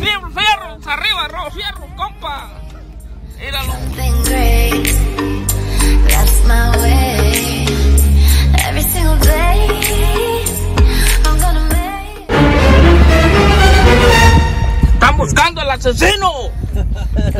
Fierro, Fierro, arriba, rojo, Fierro, compa. Están buscando al asesino.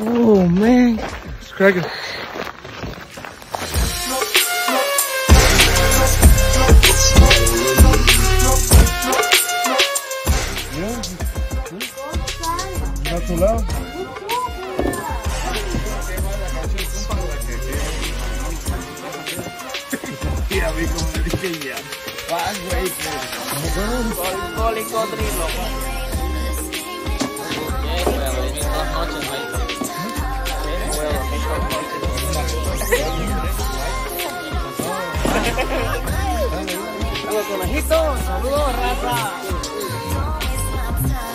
Oh man, it's cracking. ¿Está a tu lado? Ya vi como dije ya. Vas, güey. calling trilo, Saludos, conejito. Saludos, raza.